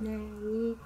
那你